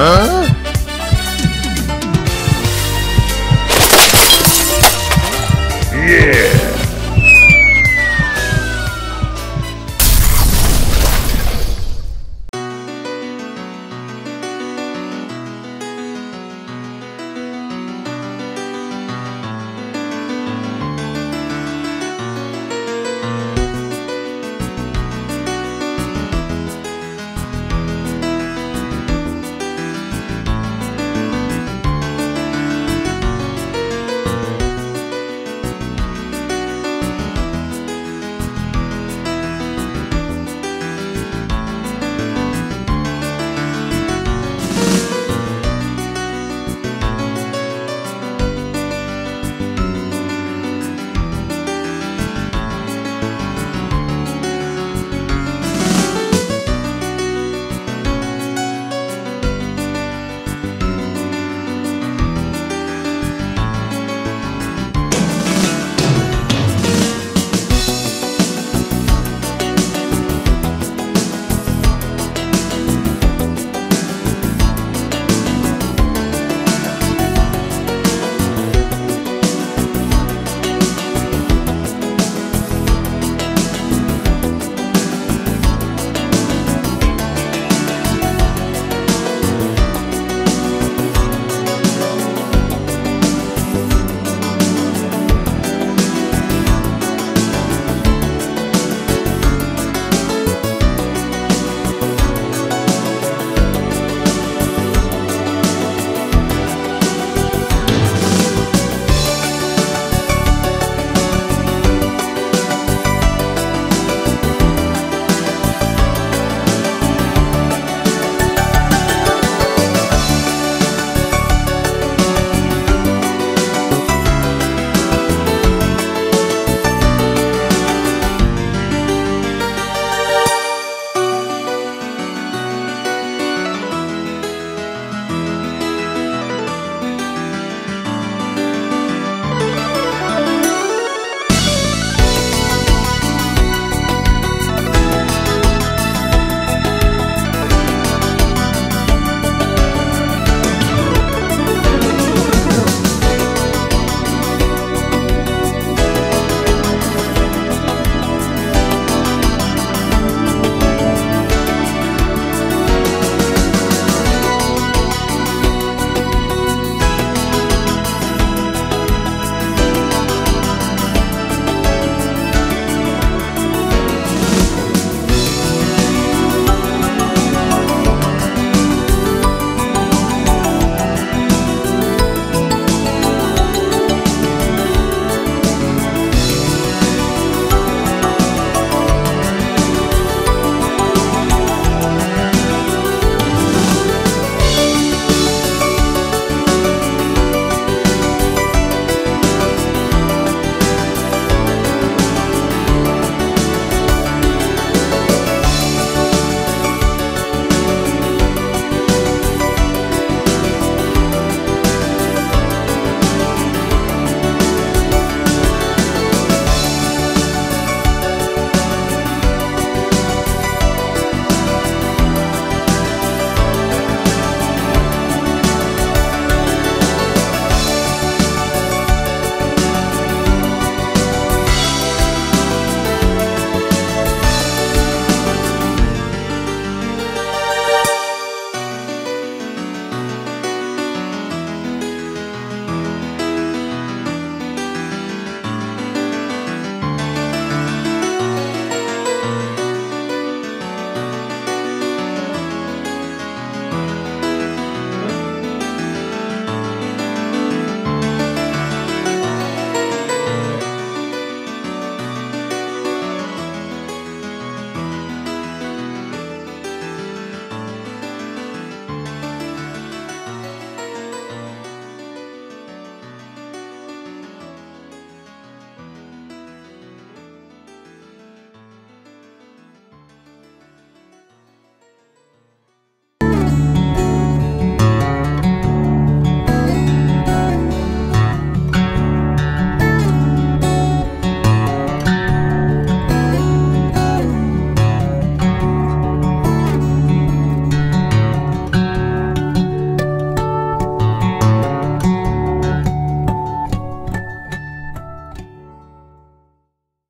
Huh?